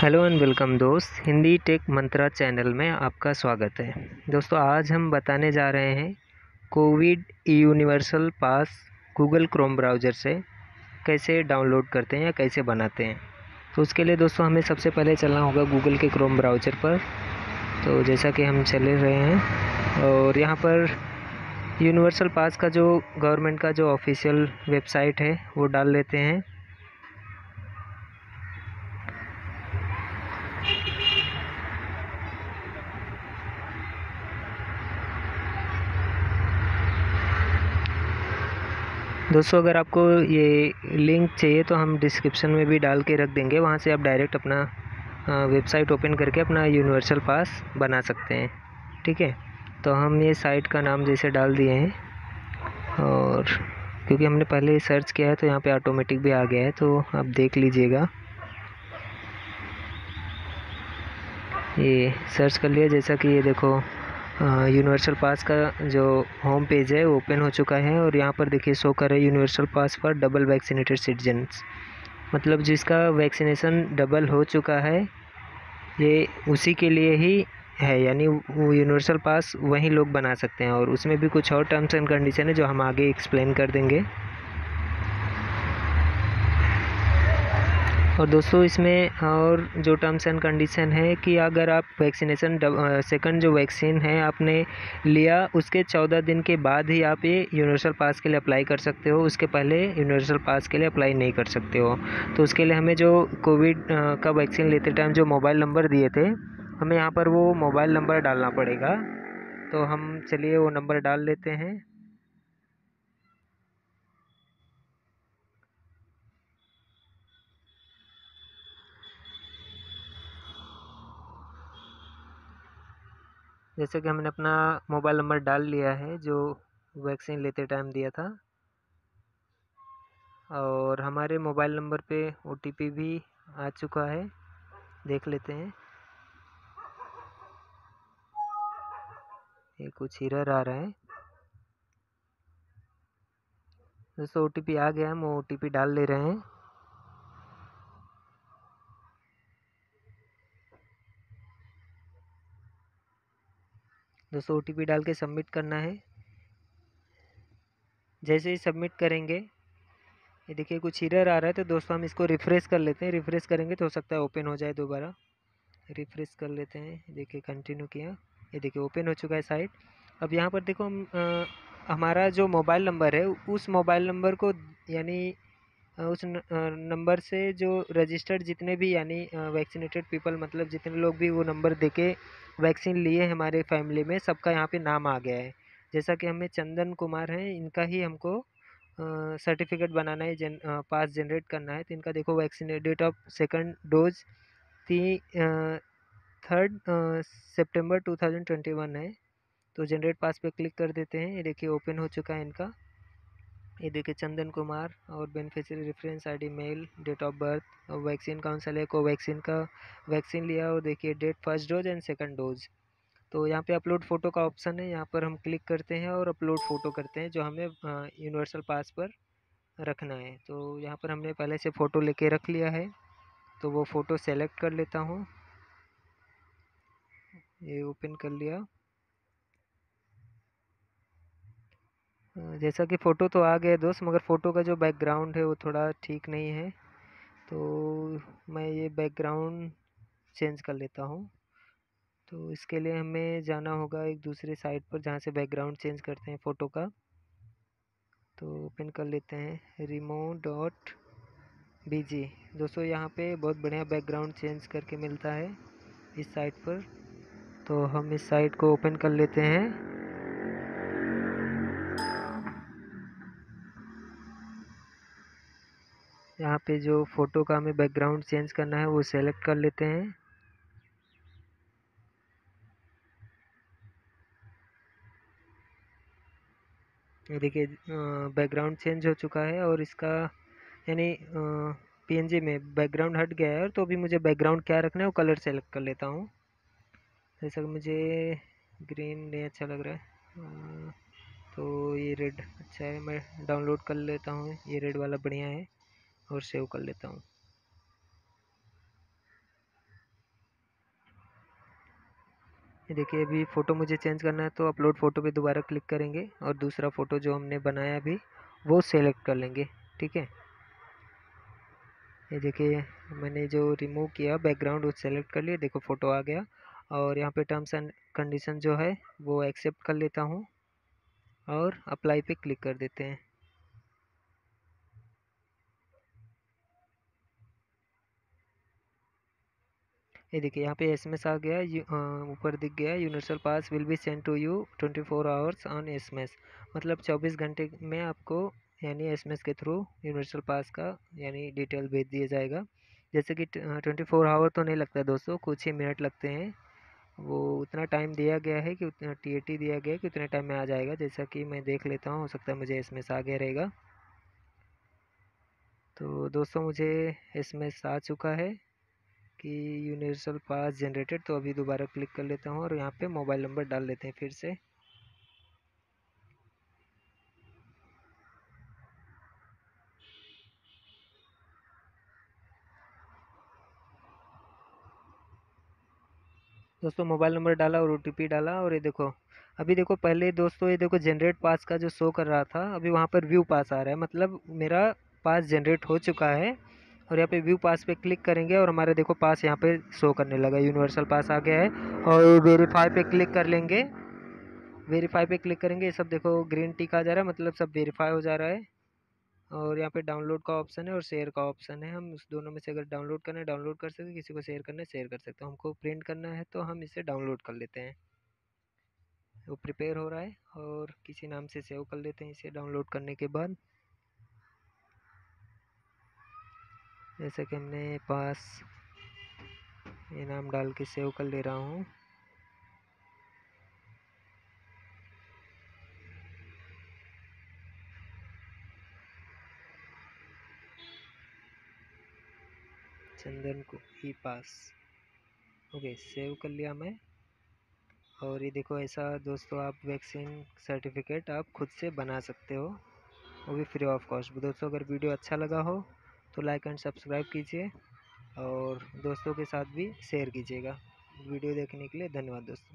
Hello and welcome दोस्त, Hindi take मंत्रा channel में आपका स्वागत है। दोस्तों, आज हम बताने जा रहे हैं Covid universal pass Google Chrome browser से कैसे डाउनलोड करते हैं या कैसे बनाते हैं। तो उसके लिए दोस्तों, हमें सबसे पहले चलना होगा गूगल के क्रोम ब्राउज़र पर। तो जैसा कि हम चले रहे हैं और यहाँ पर यूनिवर्सल पास का जो गवर्नमेंट का जो ऑफिशियल वेबसाइट है, वो डाल लेते हैं। दोस्तों, अगर आपको ये लिंक चाहिए तो हम डिस्क्रिप्शन में भी डाल के रख देंगे। वहाँ से आप डायरेक्ट अपना वेबसाइट ओपन करके अपना यूनिवर्सल पास बना सकते हैं, ठीक है? तो हम ये साइट का नाम जैसे डाल दिए हैं और क्योंकि हमने पहले सर्च किया है तो यहाँ पे ऑटोमेटिक भी आ गया है तो आप देख लीजिएगा। ये सर्च कर लिया, जैसा कि ये देखो यूनिवर्सल पास का जो होम पेज है ओपन हो चुका है और यहाँ पर देखिए शो कर है universal pass for double vaccinated citizens मतलब जिसका वैक्सीनेशन डबल हो चुका है, ये उसी के लिए ही है, यानी वो यूनिवर्सल पास वही लोग बना सकते हैं। और उसमें भी कुछ और टर्म्स एंड कंडीशन है जो हम आगे एक्सप्लेन कर देंगे। और दोस्तों, इसमें और जो टर्म्स एंड कंडीशन है कि अगर आप वैक्सीनेशन सेकंड जो वैक्सीन है आपने लिया, उसके चौदह दिन के बाद ही आप ये यूनिवर्सल पास के लिए अप्लाई कर सकते हो। उसके पहले यूनिवर्सल पास के लिए अप्लाई नहीं कर सकते हो। तो उसके लिए हमें जो कोविड का वैक्सीन लेते टाइम जो मोबाइल नंबर दिए थे, हमें यहाँ पर वो मोबाइल नंबर डालना पड़ेगा। तो हम, चलिए वो नंबर डाल लेते हैं। जैसे कि हमने अपना मोबाइल नंबर डाल लिया है, जो वैक्सीन लेते टाइम दिया था। और हमारे मोबाइल नंबर पे ओटीपी भी आ चुका है, देख लेते हैं। ये कुछ हिरर आ रहा है। दोस्तों ओ आ गया, हम ओटीपी डाल ले रहे हैं। दोस्तों ओ टी डाल के सबमिट करना है। जैसे ही सबमिट करेंगे, ये देखिए कुछ हिरर आ रहा है तो दोस्तों हम इसको रिफ़्रेश कर लेते हैं। रिफ़्रेश करेंगे तो हो सकता है ओपन हो जाए दोबारा। रिफ़्रेश कर लेते हैं। देखिए कंटिन्यू किया। ये देखिए ओपन हो चुका है साइट अब यहाँ पर देखो हम हमारा जो मोबाइल नंबर है, उस मोबाइल नंबर को यानी उस नंबर से जो रजिस्टर्ड जितने भी यानी वैक्सीनेटेड पीपल मतलब जितने लोग भी वो नंबर दे के वैक्सीन लिए हमारे फैमिली में, सबका यहाँ पे नाम आ गया है। जैसा कि हमें चंदन कुमार हैं, इनका ही हमको सर्टिफिकेट बनाना है जन पास जनरेट करना है। तो इनका देखो vaccine date of second dose ती थर्ड सितंबर 2021 है। तो जनरेट पास पे क्लिक कर देते हैं। ये देखिए ओपन हो चुका है इनका। ये देखिए चंदन कुमार और beneficiary reference ID male date of birth और वैक्सीन कौन सा लिया कोवैक्सीन का वैक्सीन लिया और देखिए date first dose and second dose तो यहाँ पे अपलोड फ़ोटो का ऑप्शन है, यहाँ पर हम क्लिक करते हैं और अपलोड फ़ोटो करते हैं जो हमें यूनिवर्सल पास पर रखना है. तो यहाँ पर हमने पहले से फ़ोटो लेके रख लिया है तो वो फ़ोटो सेलेक्ट कर लेता हूँ. ये ओपन कर लिया. जैसा कि फ़ोटो तो आ गया दोस्त, मगर फ़ोटो का जो बैकग्राउंड है वो थोड़ा ठीक नहीं है। तो मैं ये बैकग्राउंड चेंज कर लेता हूँ। तो इसके लिए हमें जाना होगा एक दूसरे साइट पर जहाँ से बैकग्राउंड चेंज करते हैं फ़ोटो का। तो ओपन कर लेते हैं रिमो डॉट बी जी दोस्तों, यहाँ पे बहुत बढ़िया बैकग्राउंड चेंज करके मिलता है इस साइट पर। तो हम इस साइट को ओपन कर लेते हैं। यहाँ पे जो फ़ोटो का हमें बैकग्राउंड चेंज करना है, वो सेलेक्ट कर लेते हैं। देखिए बैकग्राउंड चेंज हो चुका है और इसका, यानी पीएनजी में बैकग्राउंड हट गया है और तो अभी मुझे बैकग्राउंड क्या रखना है, वो कलर सेलेक्ट कर लेता हूँ। जैसा कि मुझे ग्रीन नहीं अच्छा लग रहा है तो ये रेड अच्छा है, मैं डाउनलोड कर लेता हूँ, ये रेड वाला बढ़िया है। और सेव कर लेता हूँ। ये देखिए, अभी फ़ोटो मुझे चेंज करना है तो अपलोड फ़ोटो पे दोबारा क्लिक करेंगे और दूसरा फ़ोटो जो हमने बनाया अभी, वो सेलेक्ट कर लेंगे, ठीक है? ये देखिए, मैंने जो रिमूव किया बैकग्राउंड वो सेलेक्ट कर लिया, देखो फ़ोटो आ गया और यहाँ पे टर्म्स एंड कंडीशन जो है, वो एक्सेप्ट कर लेता हूँ और अप्लाई पे क्लिक कर देते हैं। ये देखिए, यहाँ पे एसएमएस आ गया ऊपर दिख गया, universal pass will be send to you 24 four hours on SMS मतलब 24 घंटे में आपको यानी एसएमएस के थ्रू यूनिवर्सल पास का यानी डिटेल भेज दिया जाएगा। जैसे कि ट्वेंटी फोर आवर तो नहीं लगता दोस्तों, कुछ ही मिनट लगते हैं। वो उतना टाइम दिया गया है कि उतना टीएटी दिया गया है कि उतने टाइम में आ जाएगा। जैसा कि मैं देख लेता हूँ, हो सकता है मुझे एसएमएस आ गया रहेगा। तो दोस्तों मुझे एसएमएस आ चुका है। कि यूनिवर्सल पास जनरेटेड तो अभी दोबारा क्लिक कर लेता हूँ और यहाँ पे मोबाइल नंबर डाल लेते हैं फिर से। दोस्तों मोबाइल नंबर डाला और ओटीपी डाला और ये देखो, अभी देखो पहले दोस्तों ये देखो जनरेट पास का जो शो कर रहा था, अभी वहाँ पर व्यू पास आ रहा है। मतलब मेरा पास जनरेट हो चुका है। और यहाँ पे व्यू पास पे क्लिक करेंगे और हमारे देखो पास यहाँ पे शो करने लगा यूनिवर्सल पास आ गया है। और वेरीफाई पे क्लिक कर लेंगे। वेरीफाई पे क्लिक करेंगे। ये सब देखो ग्रीन टिक आ जा रहा है मतलब सब वेरीफाई हो जा रहा है। और यहाँ पे डाउनलोड का ऑप्शन है और शेयर का ऑप्शन है। हम उस दोनों में से अगर डाउनलोड करना है डाउनलोड कर सकते हैं। किसी को शेयर करना है शेयर कर सकते हैं। हमको प्रिंट करना है तो हम इसे डाउनलोड कर लेते हैं। वो प्रिपेयर हो रहा है और किसी नाम से सेव कर लेते हैं। इसे डाउनलोड करने के बाद जैसे कि हमने पास ये नाम डाल के सेव कर ले रहा हूँ। चंदन को ई पास। ओके, सेव कर लिया मैं। और ये देखो, ऐसा दोस्तों आप वैक्सीन सर्टिफिकेट आप खुद से बना सकते हो। वो भी फ्री ऑफ़ कॉस्ट। दोस्तों, अगर वीडियो अच्छा लगा हो तो लाइक एंड सब्सक्राइब कीजिए और दोस्तों के साथ भी शेयर कीजिएगा। वीडियो देखने के लिए धन्यवाद दोस्तों।